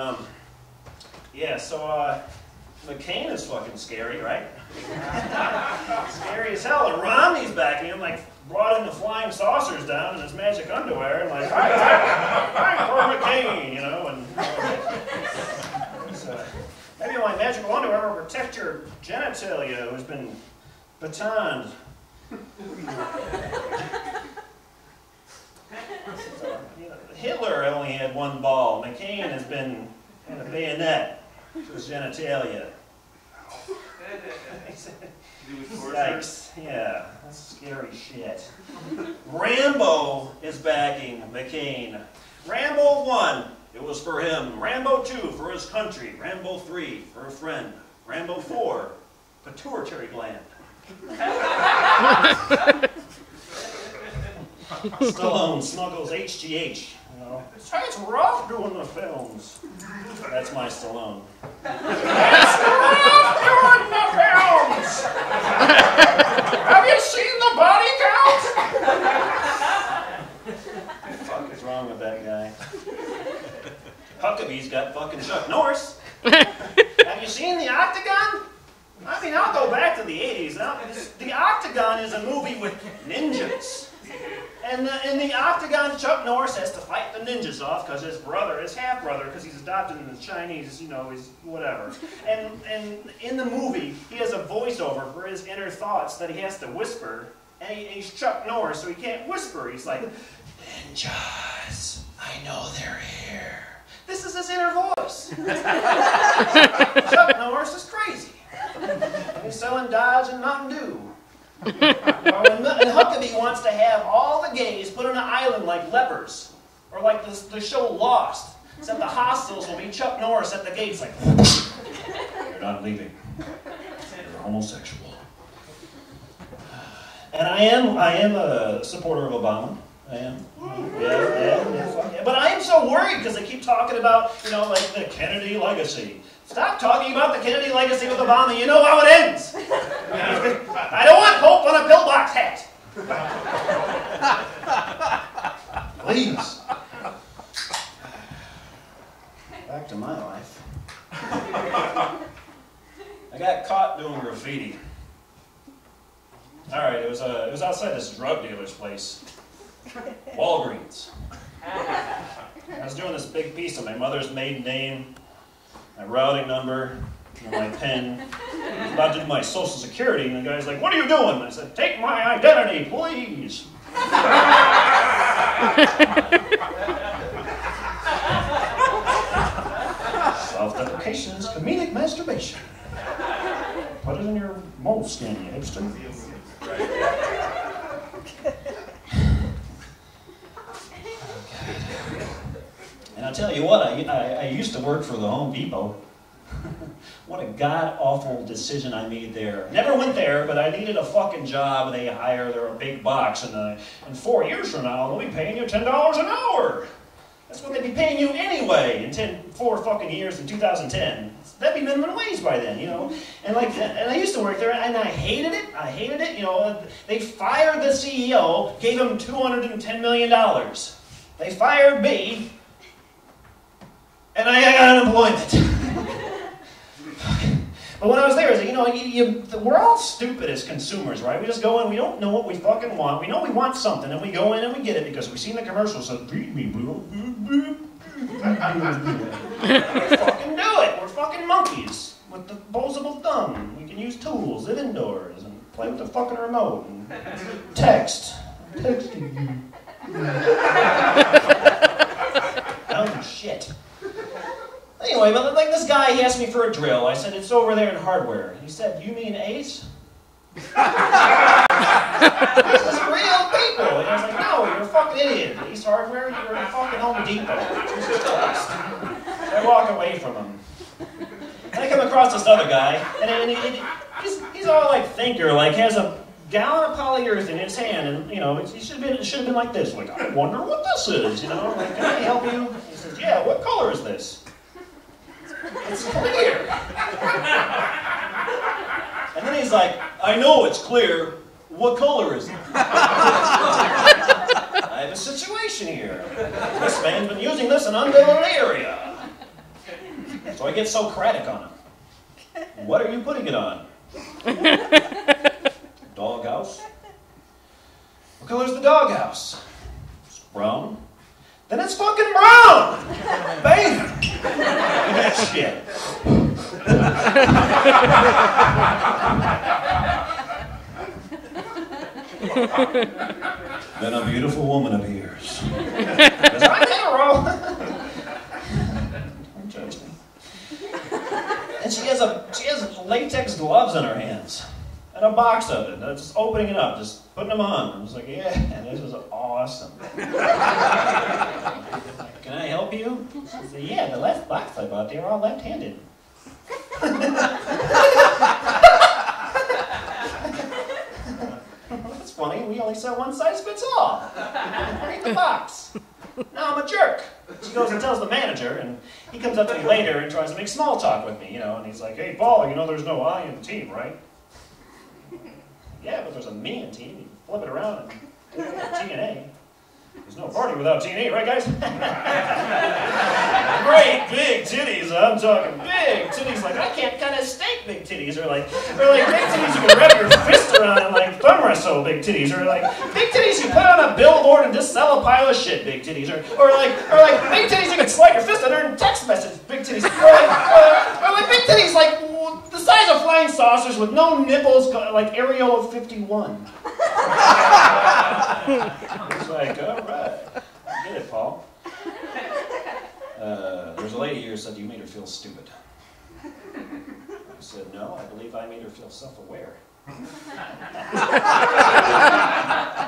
Um, yeah, so uh, McCain is fucking scary, right? scary as hell. And Romney's backing him, like brought in the flying saucers down in his magic underwear, and like, I, I, I'm for McCain, you know. And uh, so, maybe my magic underwear will protect your genitalia, who's been batoned. Hitler only had one ball. McCain has been had a bayonet to his genitalia. Yikes. Yeah, that's scary shit. Rambo is backing McCain. Rambo 1, it was for him. Rambo 2, for his country. Rambo 3, for a friend. Rambo 4, pituitary gland. Stallone snuggles HGH. You know, it's, it's rough doing the films. That's my Stallone. it's rough doing the films. Have you seen the body count? what the fuck is wrong with that guy? Huckabee's got fucking Chuck Norris. Have you seen the Octagon? I mean, I'll go back to the 80s. Now, the Octagon is a movie with ninjas. And the, in the Octagon, Chuck Norris has to fight the ninjas off because his brother, his half-brother, because he's adopted in the Chinese, you know, he's whatever. And, and in the movie, he has a voiceover for his inner thoughts that he has to whisper. And he, he's Chuck Norris, so he can't whisper. He's like, ninjas, I know they're here. This is his inner voice. Chuck Norris is crazy. He's selling Dodge and Mountain Dew. And Huckabee wants to have all the gays put on an island like lepers, or like the, the show Lost, except the hostiles will be Chuck Norris at the gates like, you're not leaving. You're homosexual. And I am, I am a supporter of Obama. I am. Yeah, yeah, yeah, yeah. But I am so worried because they keep talking about, you know, like the Kennedy legacy. Stop talking about the Kennedy legacy with Obama. You know how it ends. I don't want hope on a pillbox hat. Please. Back to my life. I got caught doing graffiti. All right, it was uh, it was outside this drug dealer's place, Walgreens. I was doing this big piece of my mother's maiden name, my routing number, and my about to do my social security, and the guy's like, "What are you doing?" I said, "Take my identity, please." Self-deprecation is comedic masturbation. Put it in your Moleskine, you hipster. And I'll tell you what, I, I, I used to work for the Home Depot. what a god awful decision I made there. Never went there, but I needed a fucking job. They hire, they're a big box, and, uh, and four years from now, they'll be paying you $10 an hour. That's what they'd be paying you anyway in 10, four fucking years in 2010. That'd be minimum wage by then, you know. And like, and I used to work there, and I hated it. I hated it. You know, they fired the CEO, gave him 210 million dollars. They fired me, and I got unemployment. but when I was there, i you know, you, you, we're all stupid as consumers, right? We just go in, we don't know what we fucking want. We know we want something, and we go in and we get it because we've seen the commercials. So beat me, bro. fucking do it. We're fucking monkeys with the opposable thumb. We can use tools, live indoors, and play with the fucking remote and text. Texting you. oh shit. Anyway, but like this guy, he asked me for a drill. I said, it's over there in hardware. He said, you mean Ace? this is real people. And I was like, no, you're a fucking idiot. Ace Hardware, you're a fucking Home Depot. I walk away from him. And I come across this other guy, and, and he, he, he's, he's all like thinker, like has a gallon of polyurethane in his hand, and you know, it, should have been it should have been like this. Like, I wonder what this is, you know? Like, can I help you? He says, Yeah, what color is this? It's clear. And then he's like, I know it's clear. What color is it? I have a situation here. This man's been using this in undeveloped area. So I get Socratic on him. What are you putting it on? Doghouse. What color's the doghouse? It's brown. Then it's fucking brown! Bam! Shit. then a beautiful woman appears. Because I'm hetero. Don't judge me. And she has a she has latex gloves in her hands. And a box of it. And just opening it up, just putting them on. I was like, yeah, this is awesome. Can I help you? She said, yeah, the left box I bought, they were all left-handed. That's funny. We only sell one size fits all. Read the box. Now I'm a jerk. She goes and tells the manager, and he comes up to me later and tries to make small talk with me, you know, and he's like, hey, Paul, you know there's no I in the team, right? Yeah, but there's a me in team. You flip it around and TNA. There's no party without TNA, right, guys? Great big titties. I'm talking big titties. Like I can't kind of stake big titties, or like, or like big titties you can wrap your fist around and like thumb wrestle big titties, or like big titties you put on a billboard and just sell a pile of shit. Big titties, or or like or like big titties you can slide your fist under and text message. Big titties, or like or, or like big titties like the size of flying saucers with no nipples, like Ariel of 51. It's like, all right, I get it, Paul. Uh, there's a lady here said you made her feel stupid. I said, no, I believe I made her feel self-aware.